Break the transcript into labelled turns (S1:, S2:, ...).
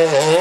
S1: oh, oh.